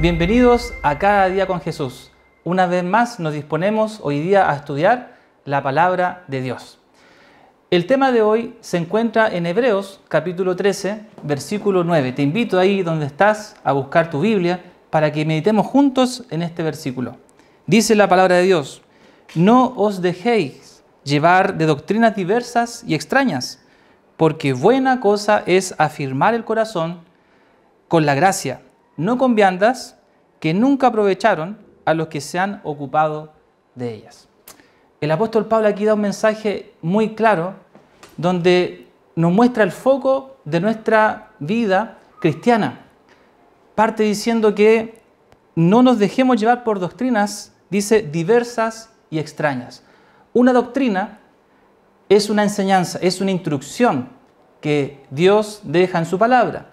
Bienvenidos a Cada día con Jesús. Una vez más nos disponemos hoy día a estudiar la palabra de Dios. El tema de hoy se encuentra en Hebreos capítulo 13, versículo 9. Te invito ahí donde estás a buscar tu Biblia para que meditemos juntos en este versículo. Dice la palabra de Dios, no os dejéis llevar de doctrinas diversas y extrañas, porque buena cosa es afirmar el corazón con la gracia, no con viandas que nunca aprovecharon a los que se han ocupado de ellas. El apóstol Pablo aquí da un mensaje muy claro donde nos muestra el foco de nuestra vida cristiana. Parte diciendo que no nos dejemos llevar por doctrinas, dice, diversas y extrañas. Una doctrina es una enseñanza, es una instrucción que Dios deja en su palabra.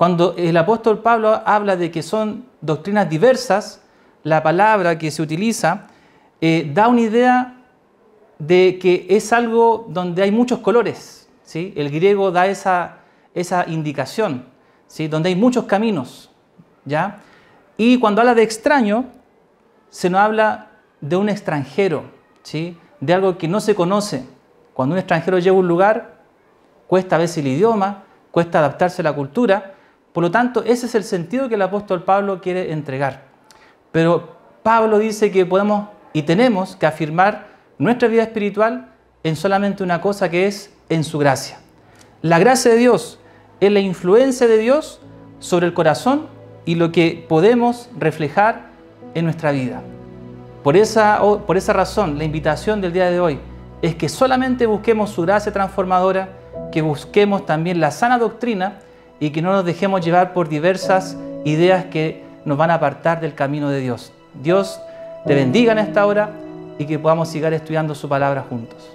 Cuando el apóstol Pablo habla de que son doctrinas diversas, la palabra que se utiliza eh, da una idea de que es algo donde hay muchos colores. ¿sí? El griego da esa, esa indicación, ¿sí? donde hay muchos caminos. ¿ya? Y cuando habla de extraño, se nos habla de un extranjero, ¿sí? de algo que no se conoce. Cuando un extranjero llega a un lugar, cuesta a veces el idioma, cuesta adaptarse a la cultura. Por lo tanto, ese es el sentido que el apóstol Pablo quiere entregar. Pero Pablo dice que podemos y tenemos que afirmar nuestra vida espiritual en solamente una cosa que es en su gracia. La gracia de Dios es la influencia de Dios sobre el corazón y lo que podemos reflejar en nuestra vida. Por esa, por esa razón, la invitación del día de hoy es que solamente busquemos su gracia transformadora, que busquemos también la sana doctrina y que no nos dejemos llevar por diversas ideas que nos van a apartar del camino de Dios. Dios te bendiga en esta hora y que podamos seguir estudiando su palabra juntos.